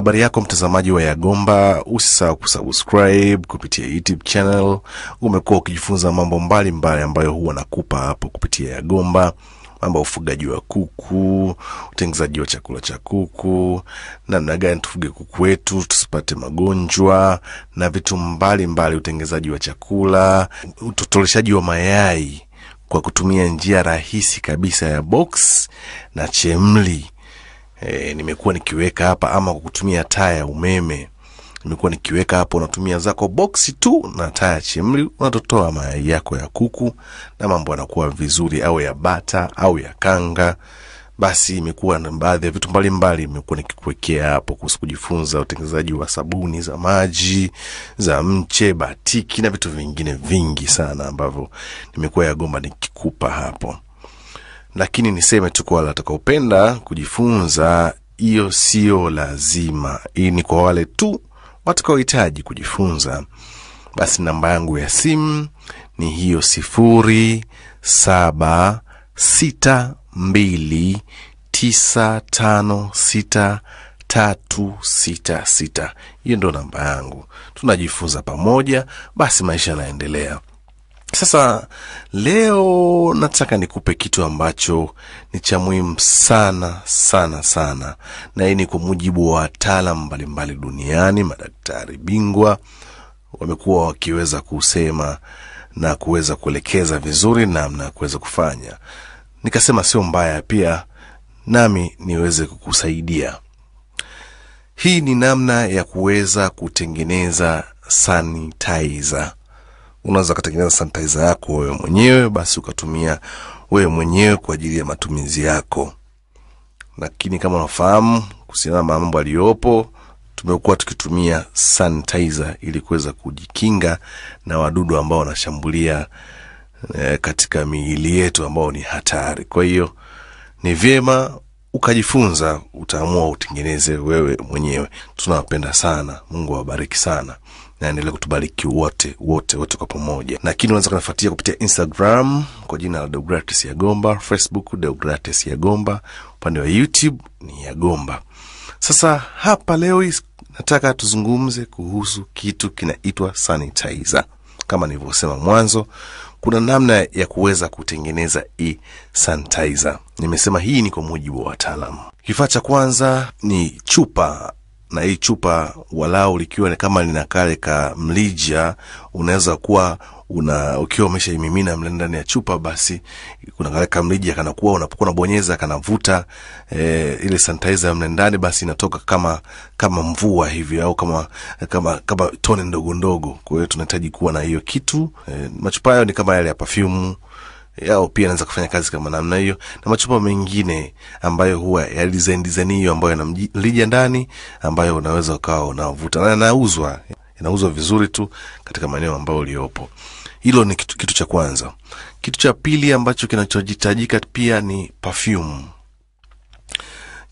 Habari yako mtazamaji wa Yagomba, usisahau kusubscribe kupitia YouTube channel. Umekuwa ukijifunza mambo mbalimbali mbali ambayo huwa nakupa hapo kupitia Yagomba, mambo ya ufugaji wa kuku, utengenezaji wa chakula cha kuku, namna gani tufuge kuku wetu tusipate magonjwa na vitu mbalimbali, utengenezaji wa chakula, utotoleshaji wa mayai kwa kutumia njia rahisi kabisa ya box na chemli. E, nimekuwa nikiweka hapa ama kwa kutumia taa ya umeme nimekuwa nikiweka hapo, unatumia zako boksi tu na taa ya unatotoa mayai yako ya kuku na mambo yanakuwa vizuri, au ya bata au ya kanga. Basi imekuwa na baadhi ya vitu mbalimbali imekuwa nikikuwekea hapo kuhusu kujifunza utengenezaji wa sabuni za maji za mche, batiki na vitu vingine vingi sana ambavyo nimekuwa Yagomba nikikupa hapo lakini niseme tu kwa wale watakaopenda kujifunza, hiyo sio lazima. Hii ni kwa wale tu watakaohitaji kujifunza. Basi namba yangu ya simu ni hiyo sifuri saba sita mbili tisa tano sita tatu sita sita. Hiyo ndo namba yangu, tunajifunza pamoja, basi maisha yanaendelea. Sasa leo nataka nikupe kitu ambacho ni cha muhimu sana sana sana, na hii ni kwa mujibu wa wataalam mbalimbali duniani. Madaktari bingwa wamekuwa wakiweza kusema na kuweza kuelekeza vizuri namna ya kuweza kufanya. Nikasema sio mbaya pia nami niweze kukusaidia. Hii ni namna ya kuweza kutengeneza sanitizer unaweza ukatengeneza sanitizer yako wewe mwenyewe, basi ukatumia wewe mwenyewe kwa ajili ya matumizi yako. Lakini kama unafahamu kuhusiana na mambo aliyopo, tumekuwa tukitumia sanitizer ili kuweza kujikinga na wadudu ambao wanashambulia e, katika miili yetu ambao ni hatari. Kwa hiyo ni vyema ukajifunza, utaamua utengeneze wewe mwenyewe. Tunawapenda sana, Mungu awabariki sana naendelea kutubariki wote wote wote kwa pamoja. Lakini unaweza kunifuatia kupitia Instagram kwa jina la Deogratis Yagomba, Facebook Deogratis Yagomba, upande wa YouTube ni Yagomba. Sasa hapa leo nataka tuzungumze kuhusu kitu kinaitwa sanitizer. Kama nilivyosema mwanzo, kuna namna ya kuweza kutengeneza hii sanitizer. Nimesema hii ni kwa mujibu wa wataalamu. Kifaa cha kwanza ni chupa na hii chupa walau likiwa ni kama lina kale ka mlija, unaweza kuwa una ukiwa umeshaimimina mle ndani ya chupa, basi kuna kale ka mlija kanakuwa unapokuwa unabonyeza kanavuta e, ile sanitizer mle ndani, basi inatoka kama kama mvua hivi au kama kama kama tone ndogo ndogo. Kwa hiyo tunahitaji kuwa na hiyo kitu e, machupa hayo ni kama yale ya perfume yao pia anaweza kufanya kazi kama namna hiyo, na machupa mengine ambayo huwa ya design design hiyo ambayo yana mlija ndani, ambayo unaweza ukawa unavuta na inauzwa, inauzwa vizuri tu katika maeneo ambayo uliopo. Hilo ni kitu, kitu cha kwanza. Kitu cha pili ambacho kinachohitajika pia ni perfume.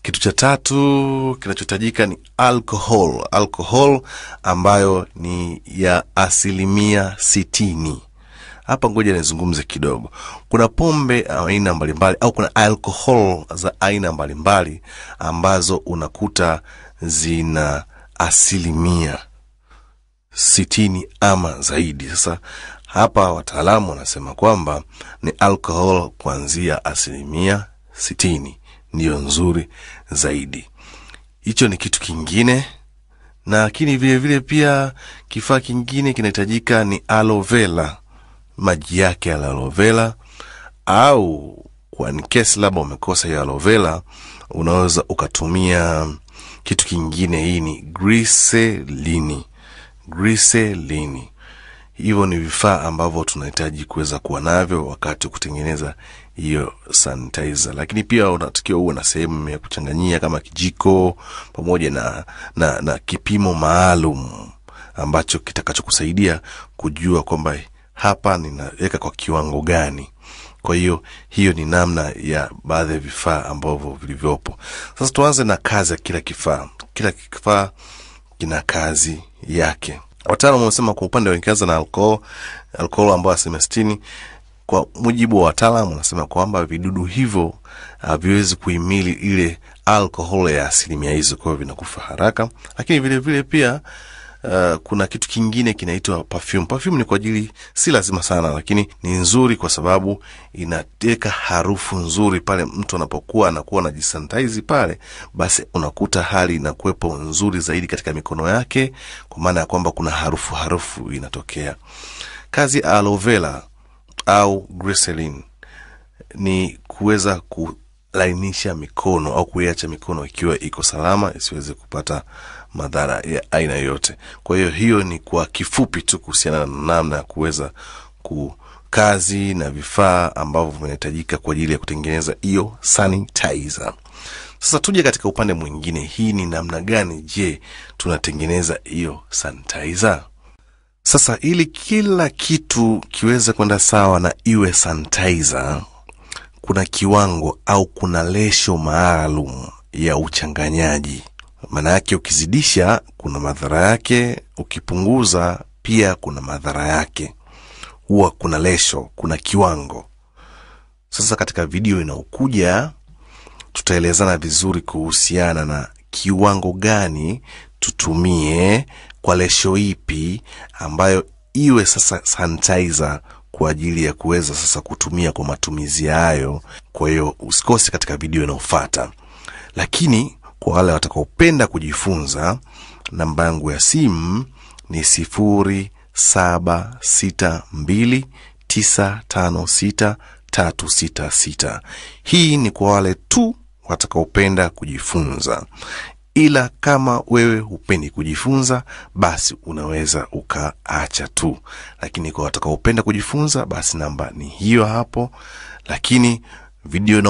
Kitu cha tatu kinachohitajika ni alcohol, alcohol ambayo ni ya asilimia sitini. Hapa ngoja nizungumze kidogo. Kuna pombe aina mbalimbali au kuna alcohol za aina mbalimbali ambazo unakuta zina asilimia sitini ama zaidi. Sasa hapa wataalamu wanasema kwamba ni alcohol kuanzia asilimia sitini ndiyo nzuri zaidi. Hicho ni kitu kingine, lakini vilevile pia kifaa kingine kinahitajika ni alovela maji yake ya aloe au kwa nkesi labda umekosa hiyo aloe vera, unaweza ukatumia kitu kingine. Hii ni griselini, griselini. Hivyo ni vifaa ambavyo tunahitaji kuweza kuwa navyo wakati wa kutengeneza hiyo sanitizer, lakini pia unatakiwa uwe na sehemu ya kuchanganyia kama kijiko pamoja na, na, na kipimo maalum ambacho kitakachokusaidia kujua kwamba hapa ninaweka kwa kiwango gani. Kwa hiyo hiyo ni namna ya baadhi ya vifaa ambavyo vilivyopo. Sasa tuanze na kazi ya kila kifaa. Kila kifaa kina kazi yake. Wataalamu wamesema kwa upande wa na alkoo alcohol ambayo asilimia sitini, kwa mujibu wa wataalamu wanasema kwamba vidudu hivyo haviwezi uh, kuhimili ile alkohol ya asilimia hizo, kwa hiyo vinakufa haraka. Lakini vile vile pia Uh, kuna kitu kingine kinaitwa perfume. Perfume ni kwa ajili, si lazima sana, lakini ni nzuri kwa sababu inateka harufu nzuri pale mtu anapokuwa anakuwa na anajisanitize pale, basi unakuta hali inakuwepo nzuri zaidi katika mikono yake, kwa maana ya kwamba kuna harufu harufu inatokea. Kazi ya aloe vera au glycerin ni kuweza kulainisha mikono au kuiacha mikono ikiwa iko salama isiweze kupata madhara ya aina yoyote. Kwa hiyo hiyo ni kwa kifupi tu kuhusiana na namna ya kuweza ku kazi na vifaa ambavyo vinahitajika kwa ajili ya kutengeneza hiyo sanitizer. Sasa tuje katika upande mwingine, hii ni namna gani? Je, tunatengeneza hiyo sanitizer? Sasa ili kila kitu kiweze kwenda sawa na iwe sanitizer, kuna kiwango au kuna lesho maalum ya uchanganyaji. Maana yake ukizidisha kuna madhara yake, ukipunguza pia kuna madhara yake. Huwa kuna lesho, kuna kiwango. Sasa katika video inaokuja tutaelezana vizuri kuhusiana na kiwango gani tutumie kwa lesho ipi ambayo iwe sasa sanitizer kwa ajili ya kuweza sasa kutumia kwa matumizi hayo. Kwa hiyo usikose katika video inayofuata, lakini kwa wale watakaopenda kujifunza, namba yangu ya simu ni sifuri saba sita mbili tisa tano sita tatu sita sita. Hii ni kwa wale tu watakaopenda kujifunza, ila kama wewe hupendi kujifunza, basi unaweza ukaacha tu, lakini kwa watakaopenda kujifunza, basi namba ni hiyo hapo, lakini video